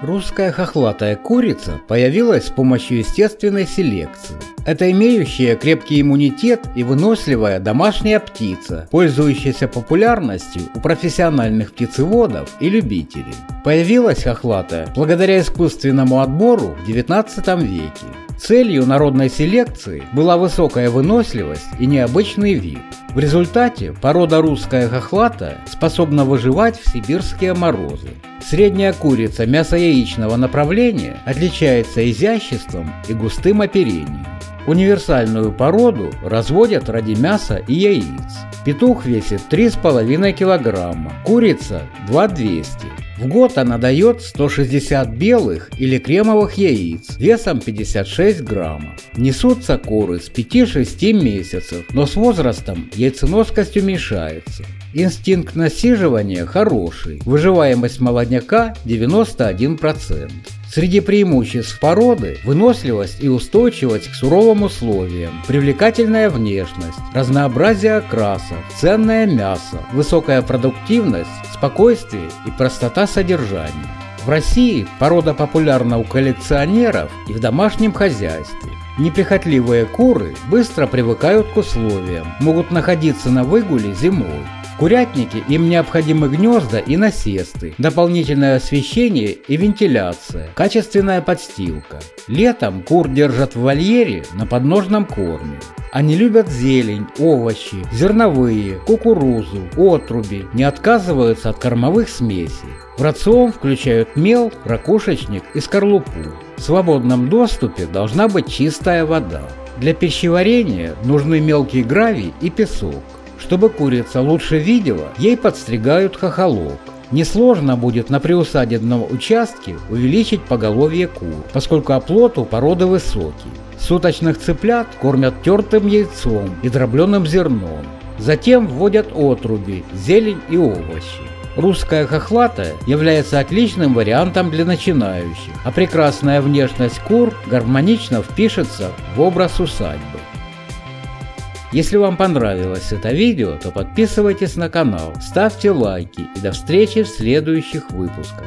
Русская хохлатая курица появилась с помощью естественной селекции. Это имеющая крепкий иммунитет и выносливая домашняя птица, пользующаяся популярностью у профессиональных птицеводов и любителей. Появилась хохлатая благодаря искусственному отбору в XIX веке. Целью народной селекции была высокая выносливость и необычный вид. В результате порода русская хохлата способна выживать в сибирские морозы. Средняя курица мясо-яичного направления отличается изяществом и густым оперением. Универсальную породу разводят ради мяса и яиц. Петух весит 3,5 кг, курица 2200 в год она дает 160 белых или кремовых яиц весом 56 граммов. Несутся куры с 5-6 месяцев, но с возрастом яйценоскость уменьшается. Инстинкт насиживания хороший, выживаемость молодняка 91%. Среди преимуществ породы – выносливость и устойчивость к суровым условиям, привлекательная внешность, разнообразие окрасов, ценное мясо, высокая продуктивность, спокойствие и простота содержания. В России порода популярна у коллекционеров и в домашнем хозяйстве. Неприхотливые куры быстро привыкают к условиям, могут находиться на выгуле зимой. Курятнике им необходимы гнезда и насесты, дополнительное освещение и вентиляция, качественная подстилка. Летом кур держат в вольере на подножном корме. Они любят зелень, овощи, зерновые, кукурузу, отруби, не отказываются от кормовых смесей. В рацион включают мел, ракушечник и скорлупу. В свободном доступе должна быть чистая вода. Для пищеварения нужны мелкий гравий и песок. Чтобы курица лучше видела, ей подстригают хохолок. Несложно будет на приусадебном участке увеличить поголовье кур, поскольку оплот у породы высокий. Суточных цыплят кормят тертым яйцом и дробленым зерном. Затем вводят отруби, зелень и овощи. Русская хохлатая является отличным вариантом для начинающих, а прекрасная внешность кур гармонично впишется в образ усадьбы. Если вам понравилось это видео, то подписывайтесь на канал, ставьте лайки и до встречи в следующих выпусках.